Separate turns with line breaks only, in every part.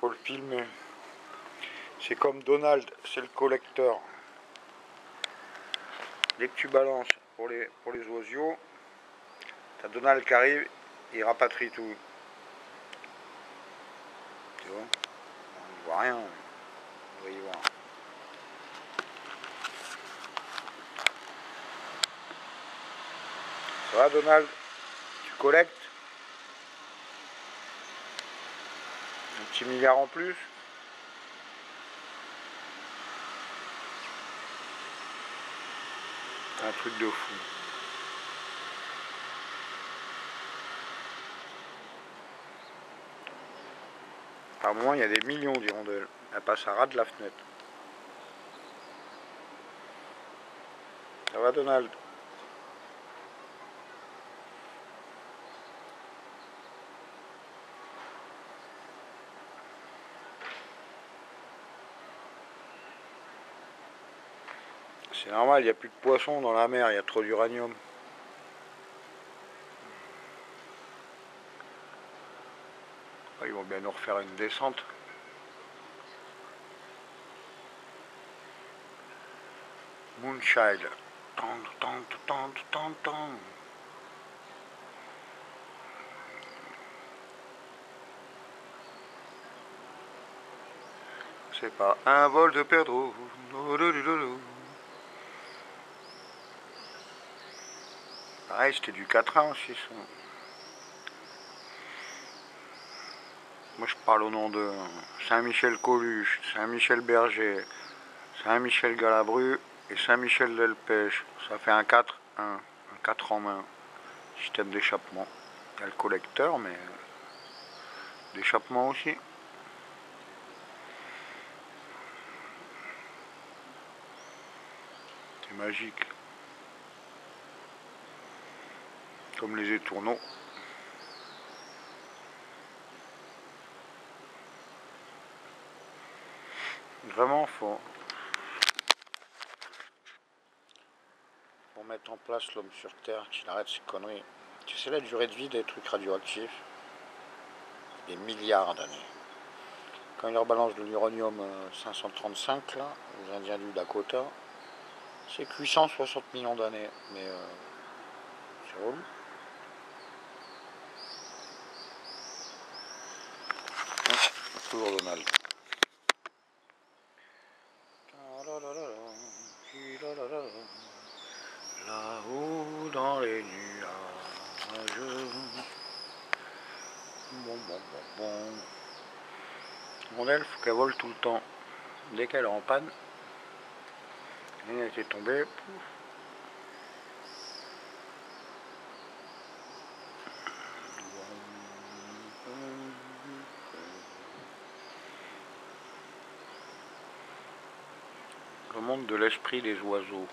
faut le filmer. C'est comme Donald, c'est le collecteur. Dès que tu balances pour les, pour les oiseaux, t'as Donald qui arrive, il rapatrie tout. Tu vois? On ne voit rien. On y voir. Ça Donald? Tu collectes Un petit milliard en plus un truc de fou. Par moment, il y a des millions d'hirondelles. Elle passe à ras de la fenêtre. Ça va, Donald? C'est normal, il n'y a plus de poissons dans la mer, il y a trop d'uranium. Ah, ils vont bien nous refaire une descente. Moonchild. C'est pas un vol de perdreau. Pareil, c'était du 4 ans aussi. Moi, je parle au nom de Saint-Michel Coluche, Saint-Michel Berger, Saint-Michel Galabru et Saint-Michel Delpêche. Ça fait un 4, un, 4 en main. Système d'échappement. Il y a le collecteur, mais d'échappement aussi. C'est magique. Comme les étourneaux. Vraiment, faut, faut mettre en place l'homme sur Terre, qu'il arrête ces conneries. Tu sais la durée de vie des trucs radioactifs? Des milliards d'années. Quand il leur balance de l'uranium 535, euh, là, aux Indiens du Dakota, c'est 860 millions d'années. Mais euh, c'est relou. Donald. Là-haut dans les nuages. Bon, bon, bon, bon. Mon elfe, qu'elle vole tout le temps. Dès qu'elle est en panne, elle était tombée, le monde de l'esprit des oiseaux.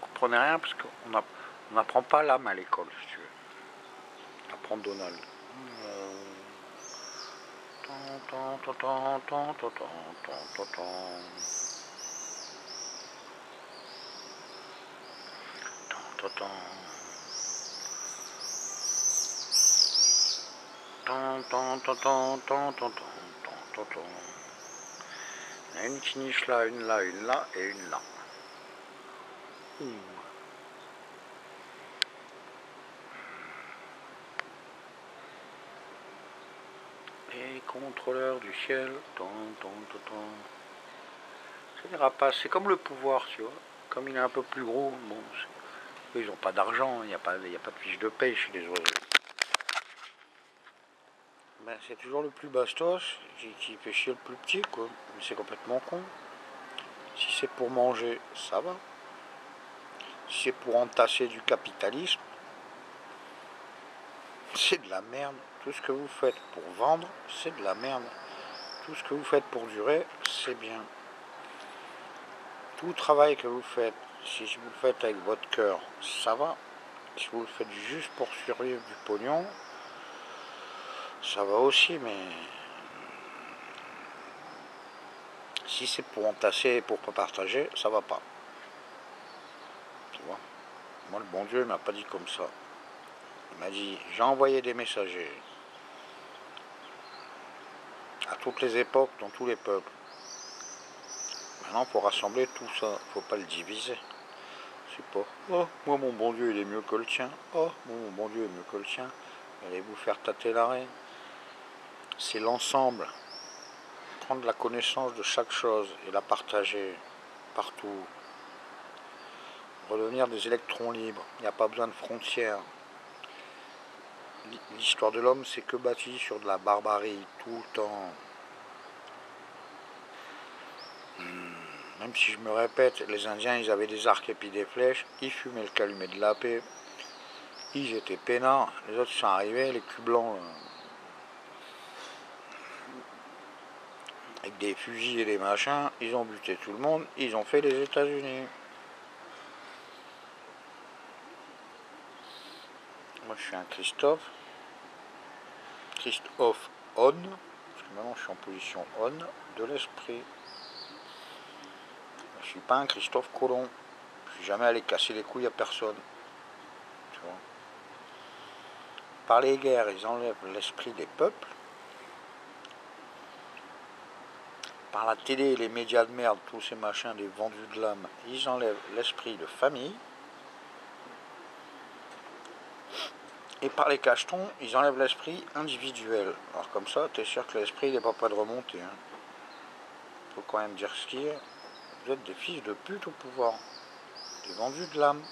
Vous comprenez rien parce qu'on n'apprend pas l'âme à l'école, si tu veux. On apprend Donald. Y a une qui niche là, une là, une là et une là. Et contrôleur du ciel. C'est des rapaces. C'est comme le pouvoir, tu vois. Comme il est un peu plus gros, bon, ils n'ont pas d'argent, il n'y a, pas, a pas de fiche de paye chez les oiseaux. Ben, c'est toujours le plus bastos qui, fait chier le plus petit, quoi. Mais c'est complètement con. Si c'est pour manger, ça va. Si c'est pour entasser du capitalisme, c'est de la merde. Tout ce que vous faites pour vendre, c'est de la merde. Tout ce que vous faites pour durer, c'est bien. Tout travail que vous faites, si vous le faites avec votre cœur, ça va. Si vous le faites juste pour survivre du pognon, ça va aussi, mais si c'est pour entasser et pour pas partager, ça va pas. Tu vois? Moi, le bon Dieu m'a pas dit comme ça. Il m'a dit, j'ai envoyé des messagers. à toutes les époques, dans tous les peuples. Maintenant, pour rassembler tout ça, faut pas le diviser. C'est pas, oh, moi mon bon Dieu il est mieux que le tien. Oh, mon bon Dieu est mieux que le tien. Allez vous faire tâter l'arrêt. C'est l'ensemble. Prendre la connaissance de chaque chose et la partager partout. Redevenir des électrons libres. Il n'y a pas besoin de frontières. L'histoire de l'homme, c'est que bâti sur de la barbarie tout le temps. Hmm, même si je me répète, les Indiens, ils avaient des arcs et puis des flèches, ils fumaient le calumet de la paix, ils étaient peinards, les autres sont arrivés, les culs blancs, avec des fusils et des machins, ils ont buté tout le monde, ils ont fait les États-Unis. Moi je suis un Christophe. Christophe on, parce que maintenant je suis en position on, de l'esprit. Je suis pas un Christophe Colomb. Je suis jamais allé casser les couilles à personne. Par les guerres, ils enlèvent l'esprit des peuples. Par la télé, les médias de merde, tous ces machins, des vendus de l'âme, ils enlèvent l'esprit de famille. Et par les cachetons, ils enlèvent l'esprit individuel. Alors comme ça, tu es sûr que l'esprit n'est pas prêt de remonter. Hein. Faut quand même dire ce qu'il est. Vous êtes des fils de pute au pouvoir. Des vendus de l'âme.